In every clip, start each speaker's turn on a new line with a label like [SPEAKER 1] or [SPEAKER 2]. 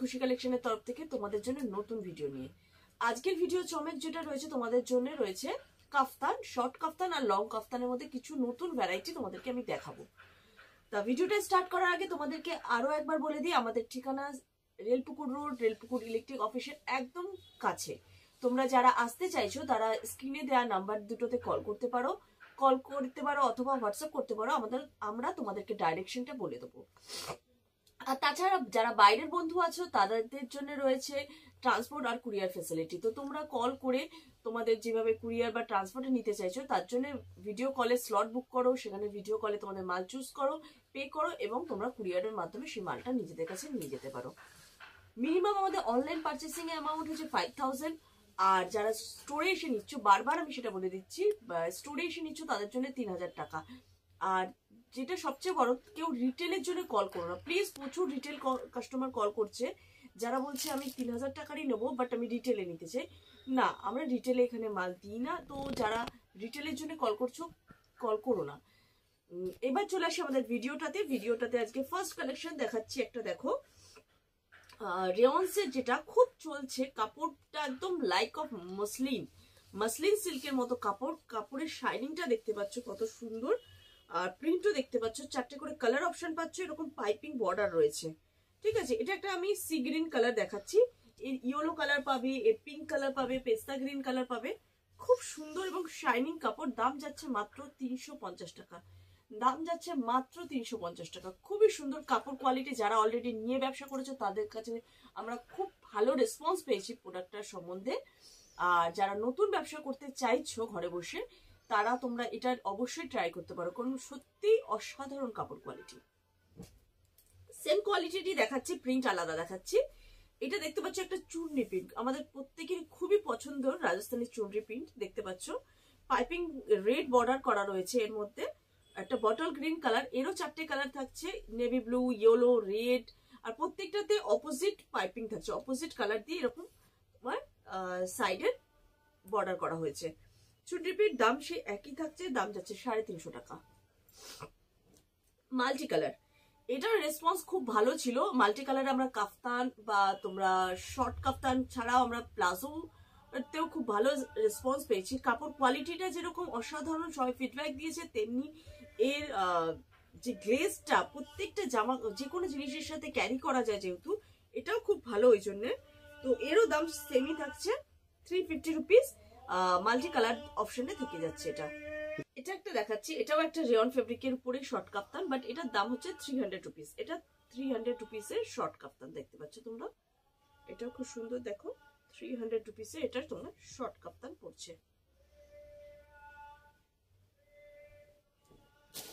[SPEAKER 1] খুশি কালেকশনের তরফ থেকে তোমাদের জন্য নতুন ভিডিও নিয়ে। আজকের ভিডিও চমেক যেটা রয়েছে, তোমাদের জন্য রয়েছে কাফতান শর্ট কাফতান আর লং কাফতানের মধ্যে কিছু নতুন ভ্যারাইটি তোমাদেরকে আমি দেখাবো। তা ভিডিওটা স্টার্ট করার আগে তোমাদেরকে আরও একবার বলে দিই, আমাদের ঠিকানা রেলপুকুর রোড রেলপুকুর ইলেকট্রিক অফিসের একদম কাছে। তোমরা যারা আসতে চাইছো, তারা স্ক্রিনে দেওয়া নাম্বার দুটোতে কল করতে পারো। কল করতে পারো অথবা হোয়াটসঅ্যাপ করতে পারো, আমাদের আমরা তোমাদেরকে ডাইরেকশনটা বলে দেবো। আর তাছাড়া যারা বাইরের বন্ধু আছো, তাদের জন্য রয়েছে ট্রান্সপোর্ট আর কুরিয়ার ফেসিলিটি তো তোমরা কল করে তোমাদের যেভাবে কুরিয়ার বা ট্রান্সপোর্টে নিতে চাইছো, তার জন্য ভিডিও কলে স্লট বুক করো, সেখানে ভিডিও কলে তোমাদের মাল চুজ করো পে করো এবং তোমরা কুরিয়ারের মাধ্যমে সেই মালটা নিজেদের কাছে নিয়ে যেতে পারো। মিনিমাম আমাদের অনলাইন পার্চেসিং এর অ্যামাউন্ট হচ্ছে ফাইভ থাউজেন্ড আর যারা স্টোরে এসে নিচ্ছ, বারবার আমি সেটা বলে দিচ্ছি স্টোরে এসে নিচ্ছ, তাদের জন্য তিন হাজার টাকা। আর যেটা সবচেয়ে বড়, কেউ রিটেলের জন্য কল করো না। প্লিজ প্রচুর রিটেল কাস্টমার কল করছে, যারা বলছে, আমি তিন হাজার টাকারই নেব বাট আমি রিটেলে নিতে চাই। না, আমরা রিটেলে এখানে মাল দিই না। তো যারা রিটেলের জন্য কল করছ কল করো না। এবার চলে আসি আমাদের ভিডিওটাতে। ভিডিওটাতে আজকে ফার্স্ট কালেকশন দেখাচ্ছি একটা, দেখো। রেওয়ান্সের যেটা খুব চলছে, কাপড়টা একদম লাইক অফ মসলিন মসলিন সিল্কের মতো কাপড়, কাপড়ের শাইনিংটা দেখতে পাচ্ছ কত সুন্দর। আর প্রিন্টও দেখতে পাচ্ছ, চারটে করে কালার অপশন পাচ্ছ, এরকম পাইপিং বর্ডার রয়েছে। ঠিক আছে? এটা একটা আমি সি গ্রিন কালার দেখাচ্ছি। এর ইয়েলো কালার পাবে, এর পিঙ্ক কালার পাবে, পেস্তা গ্রিন কালার পাবে। খুব সুন্দর এবং শাইনিং কাপড়। দাম যাচ্ছে মাত্র তিনশো পঞ্চাশ টাকা। দাম যাচ্ছে মাত্র তিনশো পঞ্চাশ টাকা। খুবই সুন্দর কাপড় কোয়ালিটি যারা অলরেডি নিয়ে ব্যবসা করেছে, তাদের কাছে আমরা খুব ভালো রেসপন্স পেয়েছি প্রোডাক্টটার সম্বন্ধে। আর যারা নতুন ব্যবসা করতে চাইছো ঘরে বসে তারা তোমরা এটা অবশ্যই ট্রাই করতে পারো, কারণ সত্যি অসাধারণ কাপড় কোয়ালিটি সেম কোয়ালিটিটি দেখাচ্ছি প্রিন্ট আলাদা দেখাচ্ছি। এটা দেখতে পাচ্ছ একটা চুনরি প্রিন্ট আমাদের প্রত্যেকের খুবই পছন্দ রাজস্থানের চুনরি প্রিন্ট দেখতে পাচ্ছ। পাইপিং রেড বর্ডার করা রয়েছে এর মধ্যে। একটা বটল গ্রিন কালার এরও চারটে কালার থাকছে নেভি ব্লু ইয়েলো রেড আর প্রত্যেকটাতে অপোজিট পাইপিং থাকছে। অপোজিট কালার দিয়ে এরকম তোমার সাইডের বর্ডার করা হয়েছে। চুনরিপির দাম সে একই থাকছে, দাম যাচ্ছে সাড়ে তিনশো টাকা। মাল্টি কালার এটার রেসপন্স খুব ভালো ছিল। মাল্টি কালার আমরা কাফতান বা তোমরা শর্ট কাফতান ছাড়াও আমরা প্লাজো তেও খুব ভালো রেসপন্স পেয়েছি। কাপড় কোয়ালিটিটা যেরকম অসাধারণ, সবাই ফিডব্যাক দিয়েছে, তেমনি এর যে গ্লেজটা প্রত্যেকটা জামা যে কোনো জিনিসের সাথে ক্যারি করা যায় যেহেতু, এটাও খুব ভালো ওই জন্যে। তো এরও দাম সেমই থাকছে three fifty rupees multi colour অপশনে থেকে যাচ্ছে এটা। এটা একটা দেখাচ্ছি, এটাও একটা রেয়ন ফেব্রিকের উপরে শর্ট কাপ্তান বাট এটার দাম হচ্ছে থ্রি হান্ড্রেড রুপিস এটা থ্রি হান্ড্রেড রুপিসের শর্ট কাপ্তান দেখতে পাচ্ছ তোমরা। এটাও খুব সুন্দর, দেখো থ্রি হান্ড্রেড রুপিসে এটার তোমরা শর্ট কাপ্তান পড়ছে।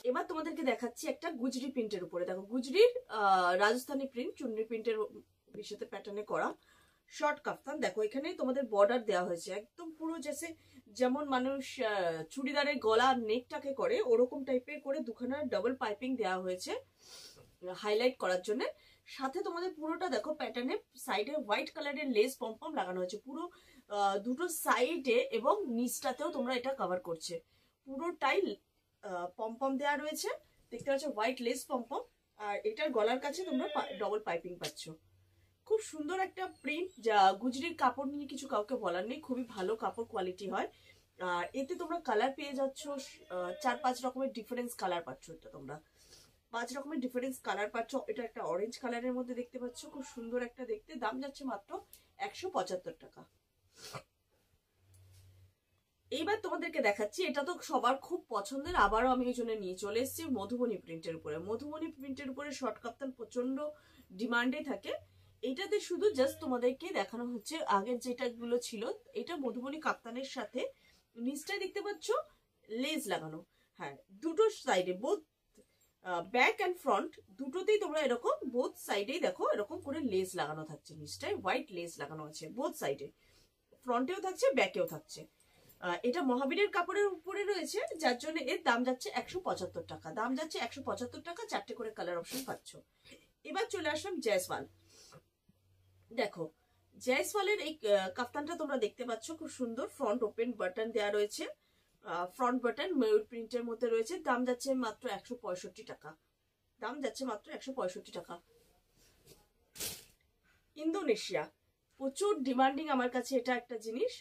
[SPEAKER 1] এবার তোমাদেরকে দেখাচ্ছি একটা গুজরি প্রিন্টের উপরে। দেখো, গুজরির রাজস্থানী প্রিন্ট চুনরি প্রিন্টের বিষয়তে প্যাটার্নে করা। শর্ট কাফতান দেখো এখানে তোমাদের বর্ডার দেওয়া হয়েছে। একদম পুরো জেসে যেমন মানুষ চুড়িদারের গলা নেকটাকে করে, ওরকম টাইপের করে দুখানা ডাবল পাইপিং দেওয়া হয়েছে হাইলাইট করার জন্য। সাথে তোমাদের পুরোটা দেখো প্যাটার্নে সাইডে হোয়াইট কালারের লেস পম্পম লাগানো হয়েছে। পুরো দুটো সাইডে এবং নিচটাতেও তোমরা এটা কভার করছে। পুরোটাই পম্পম দেওয়া রয়েছে। দেখতে পাচ্ছ হোয়াইট লেস পম্পম আর এটার গলার কাছে তোমরা ডবল পাইপিং পাচ্ছ। খুব সুন্দর একটা প্রিন্ট যা গুজরির কাপড় নিয়ে কিছু কাউকে বলার নেই, খুবই ভালো কাপড় কোয়ালিটি হয়। আর এতে তোমরা কালার পেয়ে যাচ্ছ চার পাঁচ রকমের ডিফারেন্স কালার পাচ্ছ এটা তোমরা। পাঁচ রকমের ডিফারেন্স কালার পাচ্ছ, এটা একটা অরেঞ্জ কালারের মধ্যে দেখতে পাচ্ছ, খুব সুন্দর একটা দেখতে, দাম যাচ্ছে মাত্র একশো পঁচাত্তর টাকা। এইবার তোমাদেরকে দেখাচ্ছি, এটা তো সবার খুব পছন্দের, আবারও আমি এই জন্য নিয়ে চলে এসেছি মধুবনী প্রিন্টের উপরে। মধুবনী প্রিন্টের উপরে শর্ট কাপ্তান প্রচণ্ড ডিমান্ডে থাকে। এটাতে শুধু জাস্ট তোমাদেরকে দেখানো হচ্ছে আগের যেটা গুলো ছিল, এটা মধুবনী কাপ্তানের সাথে নিচটায় দেখতে পাচ্ছ, লেজ লাগানো। হ্যাঁ দুটো সাইডে বোথ ব্যাক অ্যান্ড ফ্রন্ট দুটোতেই তোমরা এরকম বোথ সাইডেই দেখো, এরকম করে লেস লাগানো থাকছে নিচটায় হোয়াইট লেস লাগানো আছে বোথ সাইডে ফ্রন্টেও থাকছে ব্যাকেও থাকছে। এটা মহাবীরের কাপড়ের উপরে রয়েছে, যার জন্য এর দাম যাচ্ছে একশো পঁচাত্তর টাকা। দাম যাচ্ছে একশো পঁচাত্তর টাকা, চারটে করে কালার অপশন পাচ্ছ। এবার চলে আসলাম জয়সওয়াল দেখো জয়সওয়ালের এই কাফতানটা তোমরা দেখতে পাচ্ছ, খুব সুন্দর ফ্রন্ট ওপেন বাটন দেওয়া রয়েছে। ফ্রন্ট বাটন ময়ূর প্রিন্টের মধ্যে রয়েছে, দাম যাচ্ছে মাত্র একশো পঁয়ষট্টি টাকা। দাম যাচ্ছে মাত্র একশো পঁয়ষট্টি টাকা। ইন্দোনেশিয়া, প্রচুর ডিমান্ডিং আমার কাছে এটা একটা জিনিস।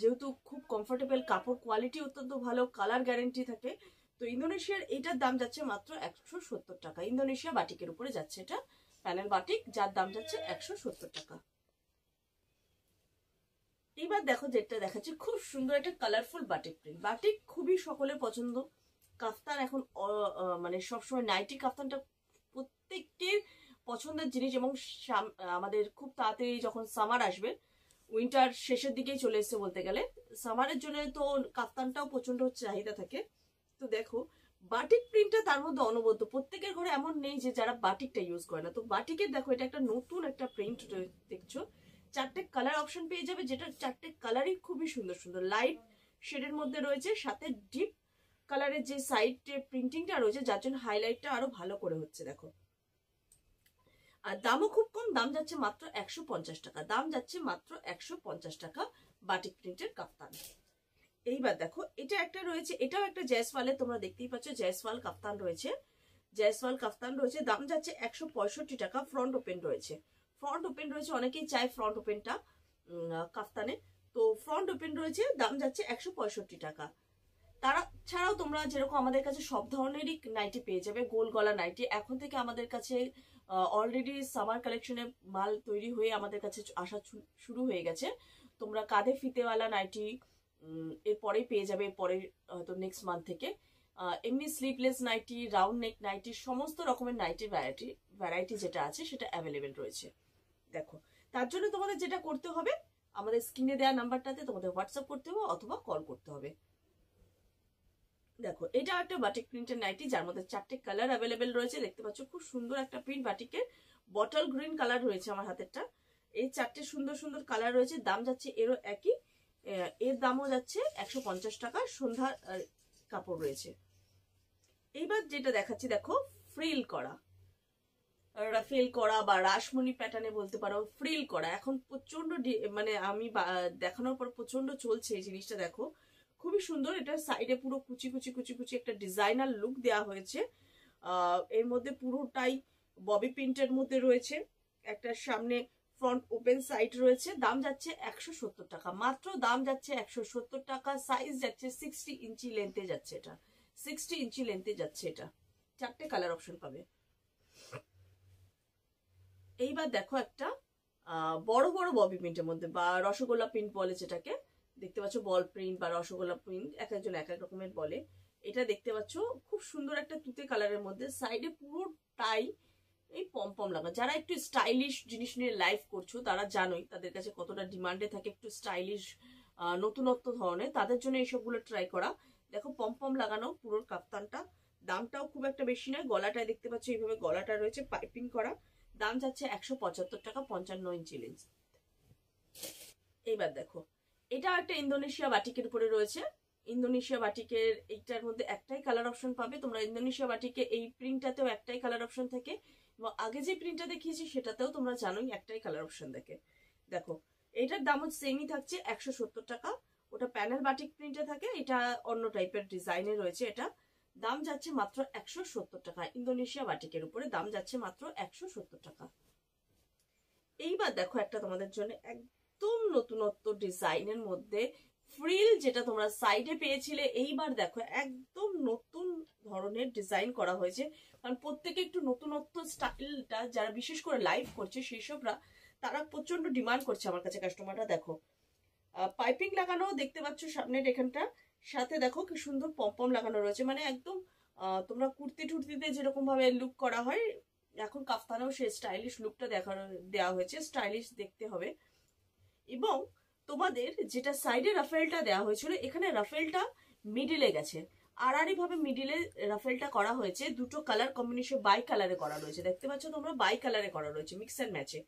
[SPEAKER 1] যেহেতু খুব কমফোর্টেবল কাপড় কোয়ালিটি অত্যন্ত ভালো কালার গ্যারেন্টি থাকে, তো ইন্দোনেশিয়ার এটার দাম যাচ্ছে মাত্র একশো সত্তর টাকা। ইন্দোনেশিয়া বাটিকের উপরে যাচ্ছে এটা। প্যানেল বাটিক যার দাম যাচ্ছে একশো সত্তর টাকা। এইবার দেখো যেটা দেখাচ্ছে, খুব সুন্দর একটা কালারফুল বাটিক প্রিন্ট বাটিক খুবই সকলের পছন্দ। কাফতান এখন মানে সবসময় নাইটি কাফতানটা প্রত্যেকটির পছন্দের জিনিস এবং আমাদের খুব তাড়াতাড়ি যখন সামার আসবে উইন্টার শেষের দিকেই চলে এসছে বলতে গেলে। সামারের জন্য তো কাফতানটাও প্রচণ্ড চাহিদা থাকে। তো দেখো বাটিক প্রিন্টটা তার মধ্যে অনবদ্য। প্রত্যেকের ঘরে এমন নেই যে যারা বাটিকটা ইউজ করে না। তো বাটিকের দেখো, এটা একটা নতুন একটা প্রিন্ট দেখছ। চারটে কালার অপশন পেয়ে যাবে, যেটা চারটে কালারই খুবই সুন্দর সুন্দর। লাইট শেডের মধ্যে রয়েছে, সাথে ডিপ কালারের যে সাইড প্রিন্টিংটা রয়েছে, যার জন্য হাইলাইটটা আরও ভালো করে হচ্ছে, দেখো। আর দামও খুব কম, দাম যাচ্ছে মাত্র একশো পঞ্চাশ টাকা। দাম যাচ্ছে মাত্র একশো পঞ্চাশ টাকা বাটিক প্রিন্টের কাপ্তান। এইবার দেখো, এটা একটা রয়েছে, এটাও একটা জয়সওয়ালের, তোমরা দেখতেই পাচ্ছ জয়সওয়াল কাপ্তান রয়েছে। জয়সওয়াল কাপ্তান রয়েছে, দাম যাচ্ছে একশো পঁয়ষট্টি টাকা ফ্রন্ট ওপেন রয়েছে। ফ্রন্ট ওপেন রয়েছে, অনেকেই চায় ফ্রন্ট ওপেনটা কাফতানে তো ফ্রন্ট ওপেন রয়েছে, দাম যাচ্ছে একশো পঁয়ষট্টি টাকা। তারা, ছাড়াও তোমরা যেরকম আমাদের কাছে সব ধরনেরই নাইটি পেয়ে যাবে, গোল গলা নাইটি, এখন থেকে আমাদের কাছে অলরেডি সামার কালেকশনে মাল তৈরি হয়ে আমাদের কাছে আসা শুরু হয়ে গেছে। তোমরা কাঁধে ফিতেওয়ালা নাইটি এরপরেই পেয়ে যাবে এরপরে হয়তো নেক্সট মান্থ থেকে। এমনি sleeveless nightie round neck nightie সমস্ত রকমের নাইটির ভ্যারাইটি ভ্যারাইটি যেটা আছে সেটা অ্যাভেলেবেল রয়েছে। দেখো, তার জন্য তোমাদের যেটা করতে হবে, আমাদের স্ক্রিনে দেওয়া নাম্বারটাতে তোমাদের হোয়াটসঅ্যাপ করতে হবে অথবা কল করতে হবে। দেখো, এটা একটা বাটিক প্রিন্টের নাইটি যার মধ্যে চারটে কালার অ্যাভেলেবেল রয়েছে। দেখতে পাচ্ছ, খুব সুন্দর একটা প্রিন্ট বাটিকের বটল গ্রিন কালার রয়েছে আমার হাতেরটা। এই চারটে সুন্দর সুন্দর কালার রয়েছে, দাম যাচ্ছে এরও একই। এর দামও যাচ্ছে একশো পঞ্চাশ টাকা সন্ধ্যার কাপড় রয়েছে। এইবার যেটা দেখাচ্ছি, দেখো ফ্রিল করা। রাফেল করা বা রাসমণি প্যাটার্নে বলতে পারো ফ্রিল করা। এখন প্রচণ্ড মানে আমি দেখানোর পর প্রচণ্ড চলছে এই জিনিসটা, দেখো। খুবই সুন্দর, এটা সাইডে পুরো কুচি কুচি কুচি কুচি একটা ডিজাইনার লুক দেওয়া হয়েছে। এর মধ্যে পুরোটাই ববি প্রিন্টের মধ্যে রয়েছে। একটা সামনে ফ্রন্ট ওপেন সাইড রয়েছে, দাম যাচ্ছে একশো সত্তর টাকা। মাত্র দাম যাচ্ছে একশো সত্তর টাকা সাইজ যাচ্ছে সিক্সটি ইঞ্চি লেন্থে যাচ্ছে এটা। সিক্সটি ইঞ্চি লেন্থে যাচ্ছে এটা। চারটে কালার অপশন পাবে। এইবার দেখো একটা বড় বড় ববি প্রিন্টের মধ্যে, বা রসগোল্লা প্রিন্ট বলে যেটাকে, দেখতে পাচ্ছ বল প্রিন্ট বা রসগোল্লা প্রিন্ট এক একজন এক এক রকমের বলে। এটা দেখতে পাচ্ছ, খুব সুন্দর একটা তুতে কালারের মধ্যে সাইডে পুরো পুরোটাই এই পম লাগা। যারা একটু স্টাইলিশ জিনিস নিয়ে লাইভ করছ, তারা জানোই তাদের কাছে কতটা ডিমান্ডে থাকে একটু স্টাইলিশ নতুনত্ব ধরনের। তাদের জন্য এইসবগুলো ট্রাই করা। দেখো, পম পম লাগানো পুরো কাপ্তানটা। দামটাও খুব একটা বেশি নয়। গলাটায় দেখতে পাচ্ছ এইভাবে গলাটা রয়েছে পাইপিং করা। দাম যাচ্ছে একশো পঁচাত্তর টাকা পঞ্চান্ন ইঞ্চি লেন্স এইবার দেখো, এটা একটা ইন্দোনেশিয়া বাটিকের উপরে রয়েছে। ইন্দোনেশিয়া বাটিকের এইটার মধ্যে একটাই কালার অপশন পাবে। তোমরা ইন্দোনেশিয়া বাটিকে এই প্রিন্টটাতেও একটাই কালার অপশন থাকে। আগে যে প্রিন্টটা দেখিয়েছি, সেটাতেও তোমরা জানোই একটাই কালার অপশন দেখে। দেখো, এটার দামও সেমই থাকছে, একশো সত্তর টাকা। ওটা প্যানেল বাটিক প্রিন্টে থাকে, এটা অন্য টাইপের ডিজাইনে রয়েছে এটা। দাম যাচ্ছে মাত্র একশো সত্তর টাকা। ইন্দোনেশিয়া বাটিকের উপরে দাম যাচ্ছে মাত্র একশো সত্তর টাকা। এইবার দেখো একটা তোমাদের জন্য একদম নতুনত্ব ডিজাইনের মধ্যে ফ্রিল যেটা তোমরা সাইডে পেয়েছিলে, এইবার দেখো একদম নতুন ধরনের ডিজাইন করা হয়েছে। কারণ প্রত্যেকে একটু নতুনত্ব স্টাইলটা যারা বিশেষ করে লাইভ করছে সেই সবরা তারা প্রচণ্ড ডিমান্ড করছে আমার কাছে কাস্টমাররা দেখো। পাইপিং লাগানো দেখতে পাচ্ছ সামনের এখানটা। সাথে দেখো কি সুন্দর পম্পম লাগানো রয়েছে। মানে একদম তোমরা কুর্তি টুর্তিতে যেরকম ভাবে লুক করা হয়, এখন কাফতানেও সেই স্টাইলিশ লুকটা দেখানো দেওয়া হয়েছে। স্টাইলিশ দেখতে হবে। এবং তোমাদের যেটা সাইডে রাফেলটা দেওয়া হয়েছিল, এখানে রাফেলটা মিডিলে গেছে। আড়াআড়ি ভাবে মিডিলে রাফেলটা করা হয়েছে, দুটো কালার কম্বিনেশন বাই কালারে করা রয়েছে। দেখতে পাচ্ছ তোমরা বাই কালারে করা রয়েছে মিক্স অ্যান্ড ম্যাচে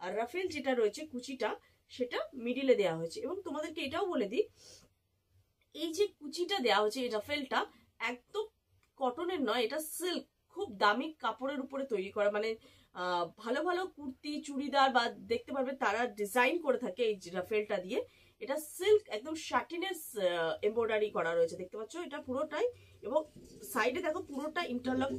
[SPEAKER 1] আর রাফেল যেটা রয়েছে, কুচিটা, সেটা মিডিলে দেওয়া হয়েছে। এবং তোমাদেরকে এটাও বলে দিই, এই যে কুচিটা দেওয়া হয়েছে, এই রাফেলটা একদম কটনের নয়, এটা সিল্ক খুব দামি কাপড়ের উপরে তৈরি করা। মানে ভালো ভালো কুর্তি, চুড়িদার বা দেখতে পারবে তারা ডিজাইন করে থাকে এই রাফেলটা দিয়ে। এটা সিল্ক একদম শাটিনের এমব্রয়ডারি করা রয়েছে, দেখতে পাচ্ছ? এটা পুরোটাই এবং সাইডে দেখো পুরোটা ইন্টারলক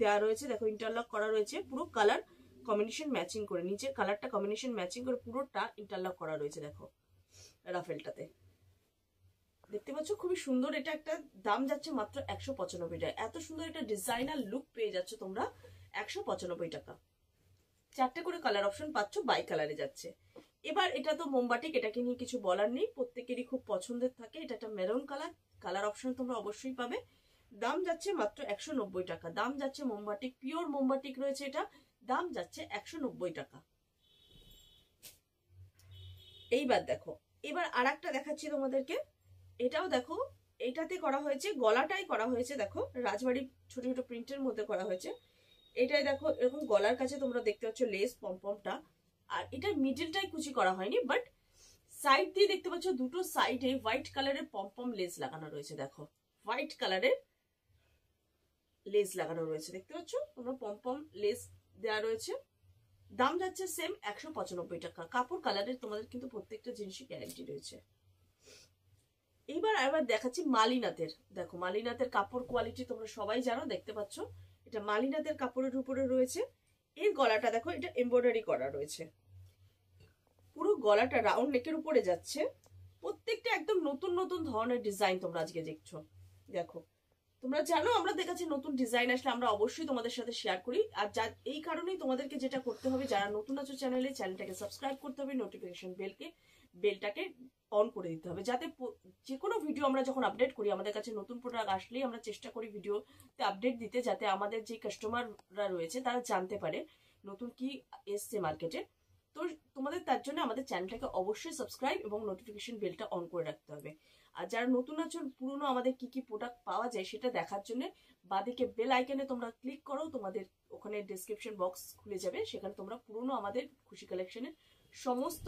[SPEAKER 1] দেওয়া রয়েছে, দেখো ইন্টারলক করা রয়েছে, পুরো কালার কম্বিনেশন ম্যাচিং করে। নিচের কালারটা কম্বিনেশন ম্যাচিং করে পুরোটা ইন্টারলক করা রয়েছে, দেখো রাফেলটাতে দেখতে পাচ্ছ? খুবই সুন্দর। এটা একটা দাম যাচ্ছে মাত্র একশো পঁচানব্বই টাকা। এত সুন্দর একটা ডিজাইনার লুক পেয়ে যাচ্ছ তোমরা একশো পঁচানব্বই টাকা। চারটে করে কালার অপশন পাচ্ছ বাই কালারে যাচ্ছে। এবার এটা তো মোমবাটিক এটাকে নিয়ে কিছু বলার নেই। প্রত্যেকেরই খুব পছন্দের থাকে। এটা একটা মেরুন কালার কালার অপশন তোমরা অবশ্যই পাবে। দাম যাচ্ছে মাত্র একশো নব্বই টাকা। দাম যাচ্ছে মোমবাটিক পিওর মোমবাটিক রয়েছে এটা। দাম যাচ্ছে একশো নব্বই টাকা। এইবার দেখো, এবার আর একটা দেখাচ্ছি তোমাদেরকে। এটাও দেখো, এটাতে করা হয়েছে, গলাটাই করা হয়েছে, দেখো রাজবাড়ি ছোট ছোট প্রিন্টের মধ্যে করা হয়েছে। এটাই দেখো, এরকম গলার কাছে তোমরা দেখতে পাচ্ছ লেস পমপমটা। আর এটার মিডিলটাই কুচি করা হয়নি বাট সাইড দিয়ে দেখতে পাচ্ছ দুটো সাইডে হোয়াইট কালারের পমপম লেস লাগানো রয়েছে, দেখো। হোয়াইট কালারের লেস লাগানো রয়েছে, দেখতে পাচ্ছ? তোমরা পমপম লেস দেওয়া রয়েছে। দাম যাচ্ছে সেম একশো পঁচানব্বই টাকা। কাপড় কালারের তোমাদের কিন্তু প্রত্যেকটা জিনিসই গ্যারান্টি রয়েছে। এইবার আবার দেখাচ্ছি মালিনাথের। দেখো, মালিনাথের কাপড় কোয়ালিটি তোমরা সবাই জানো, দেখতে পাচ্ছ? এটা মালিনাথের কাপড়ের উপরে রয়েছে। এর গলাটা দেখো, এটা এমব্রয়ডারি করা রয়েছে। পুরো গলাটা রাউন্ড নেকের উপরে যাচ্ছে। প্রত্যেকটা একদম নতুন নতুন ধরনের ডিজাইন তোমরা আজকে দেখছ। দেখো, তোমরা জানো, আমরা দেখাচ্ছি নতুন ডিজাইন আসলে আমরা অবশ্যই তোমাদের সাথে শেয়ার করি। আর যা, এই কারণেই তোমাদেরকে যেটা করতে হবে, যারা নতুন আছো চ্যানেলে চ্যানেলটাকে সাবস্ক্রাইব করতে হবে নোটিফিকেশন বেলকে বেলটাকে অন করে দিতে হবে। যাতে যে কোনো ভিডিও আমরা যখন আপডেট করি, আমাদের কাছে নতুন প্রোডাক্ট আসলেই আমরা চেষ্টা করি ভিডিওতে আপডেট দিতে, যাতে আমাদের যে কাস্টমাররা রয়েছে, তারা জানতে পারে নতুন কি এসছে মার্কেটে তো তোমাদের তার জন্য আমাদের চ্যানেলটাকে অবশ্যই সাবস্ক্রাইব এবং নোটিফিকেশন বেলটা অন করে রাখতে হবে। আর যারা নতুন আছো, পুরনো আমাদের কি কি প্রোডাক্ট পাওয়া যায় সেটা দেখার জন্য বাদিকে বেল আইকনে তোমরা ক্লিক করো, তোমাদের ওখানে ডিসক্রিপশন বক্স খুলে যাবে। সেখানে তোমরা পুরনো আমাদের খুশি কালেকশনের সমস্ত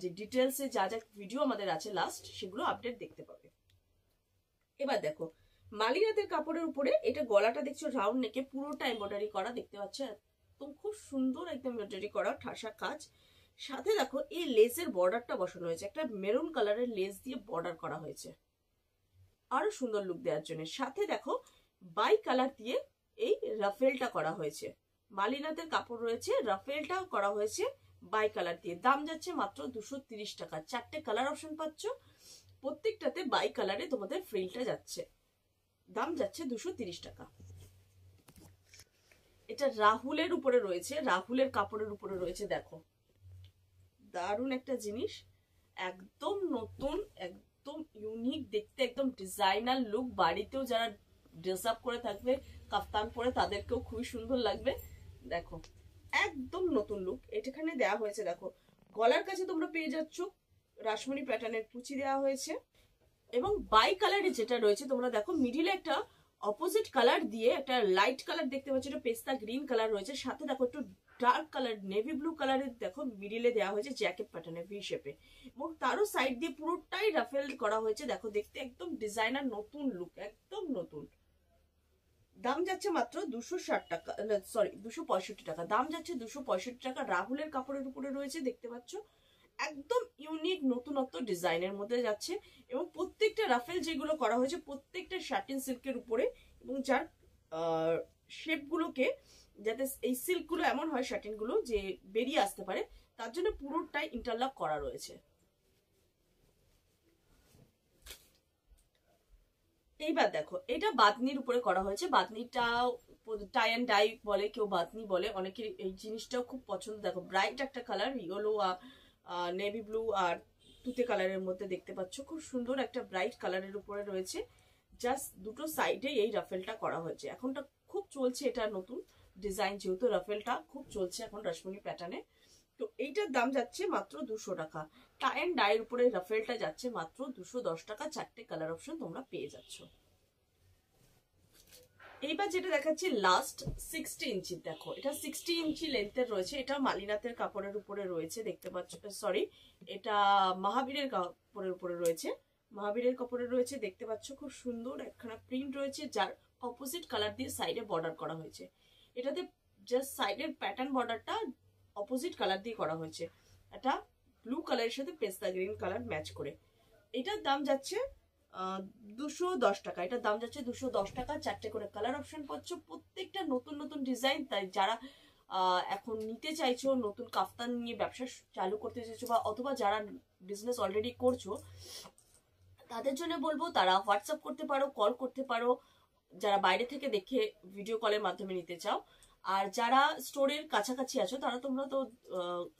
[SPEAKER 1] যে ডিটেলসে যা যা ভিডিও আমাদের আছে লাস্ট সেগুলো আপডেট দেখতে পাবে। এবার দেখো মালিনাতের কাপড়ের উপরে এটা গলাটা দেখছ রাউন্ড নেকে পুরোটা এমব্রয়ডারি করা, দেখতে পাচ্ছ? একদম খুব সুন্দর একদম এমব্রয়ডারি করা, ঠাসা কাজ। সাথে দেখো, এই লেসের বর্ডারটা বসানো হয়েছে, একটা মেরুন কালারের লেস দিয়ে বর্ডার করা হয়েছে। আরও সুন্দর লুক দেওয়ার জন্য। সাথে দেখো বাই কালার দিয়ে এই রাফেলটা করা হয়েছে। মালিনাতের কাপড় রয়েছে রাফেলটাও করা হয়েছে। বাই কালার দিয়ে। দাম যাচ্ছে মাত্র দুশো তিরিশ টাকা। চারটে কালার অপশন পাচ্ছ। প্রত্যেকটাতে বাই কালারে তোমাদের ফ্রিলটা যাচ্ছে। দাম যাচ্ছে দুশো তিরিশ টাকা। এটা রাহুলের উপরে রয়েছে। রাহুলের কাপড়ের উপরে রয়েছে, দেখো। দারুণ একটা জিনিস। একদম নতুন, একদম ইউনিক দেখতে একদম ডিজাইনার লুক বাড়িতেও যারা ড্রেস আপ করে থাকবে, কাফতান পরে তাদেরকেও খুবই সুন্দর লাগবে। দেখো। একদম নতুন লুক এটাখানে দেওয়া হয়েছে, দেখো। গলার কাছে তোমরা পেয়ে যাচ্ছ রাসমণি প্যাটার্নের কুচি দেওয়া হয়েছে। এবং বাই কালারে যেটা রয়েছে, তোমরা দেখো মিডিলে একটা অপোজিট কালার দিয়ে একটা লাইট কালার দেখতে পাচ্ছ। এটা পেস্তা গ্রিন কালার রয়েছে। সাথে দেখো, একটু ডার্ক কালার নেভি ব্লু কালারের দেখো মিডিলে দেওয়া হয়েছে জ্যাকেট প্যাটার্নে ভি শেপে এবং তারও সাইড দিয়ে পুরোটাই রাফেল করা হয়েছে। দেখো, দেখতে একদম ডিজাইনার নতুন লুক একদম নতুন। দাম যাচ্ছে মাত্র দুশো ষাট টাকা সরি দুশো পঁয়ষট্টি টাকা। দাম যাচ্ছে দুশো পঁয়ষট্টি টাকা। রাহুলের কাপড়ের উপরে রয়েছে, দেখতে পাচ্ছ, একদম ইউনিক নতুনত্ব ডিজাইনের মধ্যে যাচ্ছে এবং প্রত্যেকটা রাফেল যেগুলো করা হয়েছে, প্রত্যেকটা শার্টিন সিল্কের উপরে এবং যার শেপগুলোকে যাতে এই সিল্কগুলো এমন হয় শার্টিনগুলো যে বেরিয়ে আসতে পারে, তার জন্য পুরোটাই ইন্টারলক করা রয়েছে। এইবার দেখো, এটা বাতনির উপরে করা হয়েছে। বাতনিটা টাই অ্যান্ড ডাই বলে, কেউ বাতনি বলে অনেকের এই জিনিসটাও খুব পছন্দ। দেখো ব্রাইট একটা কালার ইয়েলো আর নেভি ব্লু আর তুতে কালারের মধ্যে দেখতে পাচ্ছ। খুব সুন্দর একটা ব্রাইট কালারের উপরে রয়েছে। জাস্ট দুটো সাইডে এই রাফেলটা করা হয়েছে। এখনটা খুব চলছে এটা নতুন ডিজাইন যেহেতু রাফেলটা খুব চলছে এখন রশ্মনি প্যাটার্নে তো এইটার দাম যাচ্ছে মাত্র দুশো টাকা। টাই অ্যান্ড ডাইয়ের উপরে রাফেলটা যাচ্ছে মাত্র দুশো দশ টাকা। চারটে কালার অপশন তোমরা পেয়ে যাচ্ছ। এইবার যেটা দেখাচ্ছি লাস্ট সিক্সটি ইঞ্চি দেখো, এটা সিক্সটি ইঞ্চি লেন্থের রয়েছে। এটা মালিনাথের কাপড়ের উপরে রয়েছে, দেখতে পাচ্ছ সরি এটা মহাবীরের কাপড়ের উপরে রয়েছে। মহাবীরের কাপড়ে রয়েছে, দেখতে পাচ্ছ, খুব সুন্দর একখানা প্রিন্ট রয়েছে, যার অপোজিট কালার দিয়ে সাইডে বর্ডার করা হয়েছে। এটাতে জাস্ট সাইডের প্যাটার্ন বর্ডারটা অপোজিট কালার দিয়ে করা হয়েছে। এটা ব্লু কালারের সাথে পেস্তা গ্রিন কালার ম্যাচ করে। এটার দাম যাচ্ছে দুশো দশ টাকা। এটার দাম যাচ্ছে দুশো দশ টাকা। চারটে করে কালার অপশন পাচ্ছ। প্রত্যেকটা নতুন নতুন ডিজাইন তাই যারা এখন নিতে চাইছো, নতুন কাফতান নিয়ে ব্যবসা চালু করতে চাইছো বা অথবা যারা বিজনেস অলরেডি করছ, তাদের জন্য বলব, তারা হোয়াটসঅ্যাপ করতে পারো কল করতে পারো। যারা বাইরে থেকে দেখে ভিডিও কলের মাধ্যমে নিতে চাও আর যারা স্টোরের কাছাকাছি আছো, তারা তোমরা তো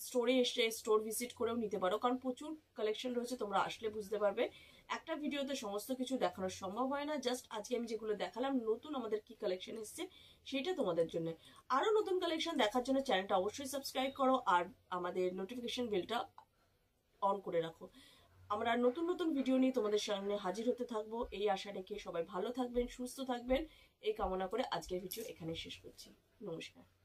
[SPEAKER 1] স্টোরে এসে স্টোর ভিজিট করেও নিতে পারো। কারণ প্রচুর কালেকশন রয়েছে, তোমরা আসলে বুঝতে পারবে। একটা ভিডিওতে সমস্ত কিছু দেখানো সম্ভব হয় না। জাস্ট আজকে আমি যেগুলো দেখালাম, নতুন আমাদের কি কালেকশন এসছে, সেটা তোমাদের জন্য। আরও নতুন কালেকশন দেখার জন্য চ্যানেলটা অবশ্যই সাবস্ক্রাইব করো আর আমাদের নোটিফিকেশন বেলটা অন করে রাখো। আমরা নতুন নতুন ভিডিও নিয়ে তোমাদের সামনে হাজির হতে থাকব। এই আশা রেখে সবাই ভালো থাকবেন, সুস্থ থাকবেন। এই কামনা করে আজকের ভিডিও এখানে শেষ করছি। 弄起来。